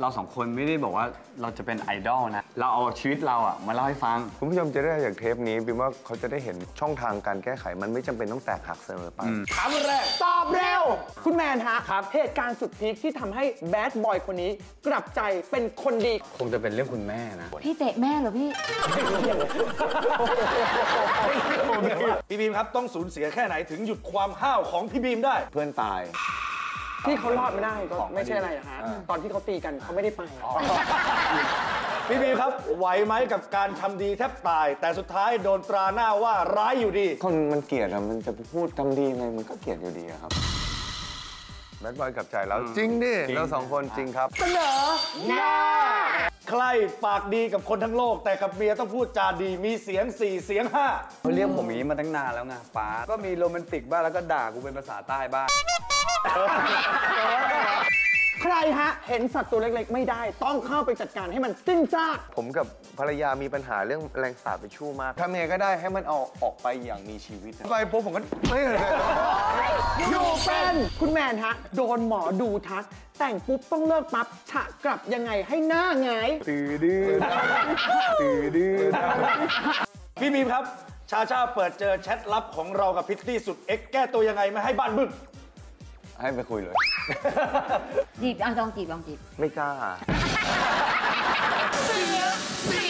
เราสองคนไม่ได้บอกว่าเราจะเป็นไอดอลนะ เราเอาชีวิตเราอะมาเล่าให้ฟัง คุณผู้ชมจะได้จากเทปนี้บิมว่าเขาจะได้เห็นช่องทางการแก้ไขมันไม่จำเป็นต้องแตกหักเสมอไปถามแรกตอบเร็ว คุณแมนฮะครับเหตุการณ์สุดพีคที่ทำให้แบดบอยคนนี้กลับใจเป็นคนดี คงจะเป็นเรื่องคุณแม่นะ พี่เตะแม่เหรอพี่ พี่บีมครับต้องสูญเสียแค่ไหนถึงหยุดความห้าวของพี่บีมได้ เพื่อนตาย ที่เขารอดไม่ได้ก็ไม่ใช่อะไรนะฮะตอนที่เขาตีกันเขาไม่ได้ไป พี่บีมครับ ไหวไหมกับการทำดีแทบตาย แต่สุดท้ายโดนตราหน้าว่าร้ายอยู่ดี คนมันเกลียดอะมันจะไปพูดทำดีไงมันก็เกลียดอยู่ดีอะครับแบดบอยกลับใจแล้ว จริงดิเราสองคนจริงครับ ใครปากดีกับคนทั้งโลก แต่กับเมียต้องพูดจาดีมีเสียงสี่เสียงห้าเขาเรียกผมอย่างนี้มาตั้งนานแล้วไงป้าก็มีโรแมนติกบ้างแล้วก็ด่ากูเป็นภาษาใต้บ้าง ฮะ เห็นสัตว์ตัวเล็กๆ ไม่ได้ ต้องเข้าไปจัดการให้มันสิ้นซาก ผมกับภรรยามีปัญหาเรื่องแรงสาบไปชั่วมากทำยังไงก็ได้ให้มันเอาออกไปอย่างมีชีวิตไปปุ๊บผมก็ไม่เลยอยู่เป็นคุณแมนฮะ โดนหมอดูทัก แต่งปุ๊บต้องเลิกปั๊บฉะกลับยังไงให้หน้าไงายตื่นดื้อตื่นดื้อพี่บีมครับ ชาชาเปิดเจอแชทลับของเรากับพิตตี้สุดเอ็กแก้ตัวยังไงไม่ให้บ้านบึ้ง ให้ไปคุยเลย จีบอะลองจีบลองจีบ ไม่กล้า เสียเสี